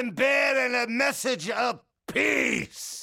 I'm bearing a message of peace.